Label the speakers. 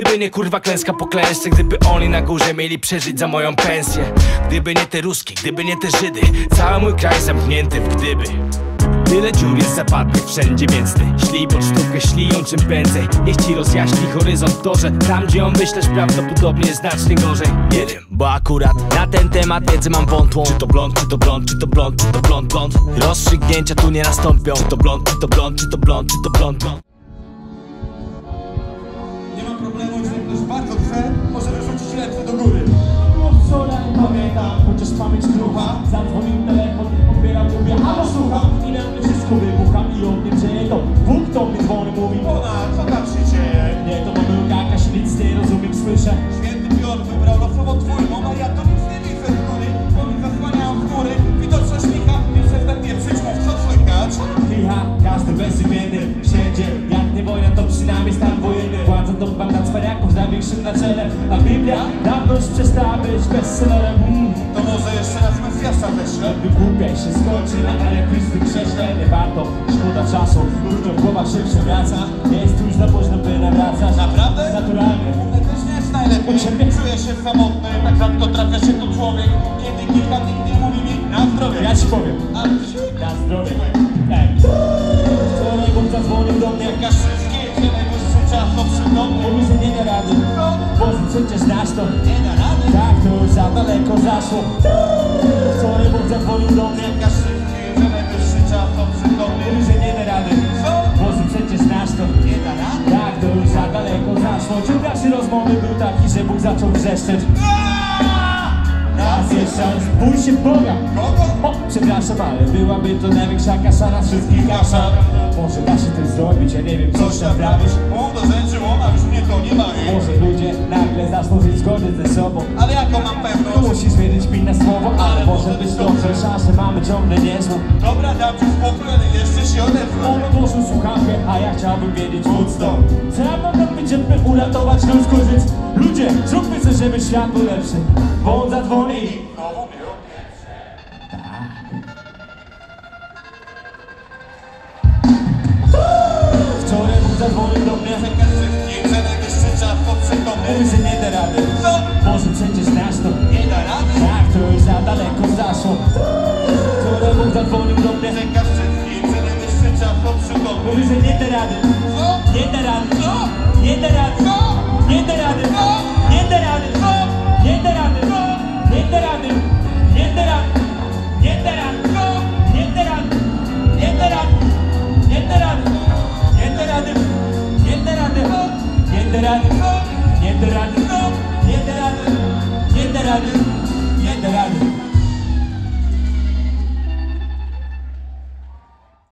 Speaker 1: Gdyby nie kurwa klęska po klęsce Gdyby oni na górze mieli przeżyć za moją pensję. Gdyby nie te Ruski, gdyby nie te Żydy Cały mój kraj zamknięty w gdyby. Tyle dziur jest zapadłych wszędzie, więc ty Ślij pod sztukę, ślij ją czym prędzej. Niech ci rozjaśni horyzont to, że Tam gdzie ją wyślesz prawdopodobnie znacznie gorzej. Nie wiem, bo akurat na ten temat wiedzę mam wątłą. Czy to blond, czy to blond, czy to blond, czy to blond, blond? Rozstrzygnięcia tu nie nastąpią. Czy to blond, czy to blond, czy to blond, czy to blond, blond
Speaker 2: Piotr wybrał losowo twój mama, ja to nic nie widzę z góry. Oni zasłaniają chmury, widoczność licha, nie przestań pieprzyć, mów co słychać.
Speaker 3: Kicha, każdy bezimienny, wszędzie Jak nie wojna, to przynajmniej stan wojenny. Władza to banda cwaniaków z największym na czele A Biblia dawno już przestała być bestsellerem. Mm.
Speaker 2: To może jeszcze raz Mesjasza wyślę.
Speaker 3: Wygłupiaj się, skończy na elektrycznym krześle Nie warto, szkoda czasu. Ludziom głowa się przewraca Jest już za późno, by nawracać.
Speaker 2: Naprawdę?
Speaker 3: Naturalnie
Speaker 2: Jest najlepiej. Czuję się samotny, tak rzadko trafia się tu człowiek. Kiedy kilka nie mówi mi na zdrowie.
Speaker 3: Ja ci powiem
Speaker 2: A
Speaker 3: Na zdrowie Ej Wczoraj Bóg zadzwonił do mnie
Speaker 2: jaka wszystkie, najwyższy czas to przytomny.
Speaker 3: Mówi, że nie da rady Bo przecież znasz to
Speaker 2: Nie da rady.
Speaker 3: Tak, to już za daleko zaszło Wczoraj Bóg zadzwonił rozmowy był taki, że Bóg zaczął wrzeszczeć Raz jeszcze bój się Boga? O, przepraszam, ale byłaby to największa kasa na wszystkich kaszach Może da się to zrobić, ja nie wiem, coś
Speaker 2: Coś tam
Speaker 3: naprawić
Speaker 2: prawisz? On doręczył, ona już mnie to nie ma.
Speaker 3: Może ludzie nagle zaczną żyć zgodnie ze sobą
Speaker 2: Ale jaką mam pewność?
Speaker 3: musisz wiedzieć mi na słowo, ale może być dobrze Szansę mamy ciągle niezłą
Speaker 2: Dobra, dam ci spokój, ale jeszcze się odezwę.
Speaker 3: On odłożył słuchawkę, a ja chciałbym wiedzieć Woodstock Co ja uratować żyć? Ludzie, zróbmy coś, żeby świat był lepszy Bo on zadzwoni
Speaker 2: Znowu mnie
Speaker 3: Wczoraj Bóg zadzwonił do mnie
Speaker 2: najwyższy czas to przytomny.
Speaker 3: Że nie da rady? Może przecież znasz to
Speaker 2: Nie da rady.
Speaker 3: Tak, to już za daleko zaszło Wczoraj Bóg zadzwonił do mnie
Speaker 2: najwyższy czas to przytomny.
Speaker 3: Mówi, że nie da rady? Nie da rady Get that out of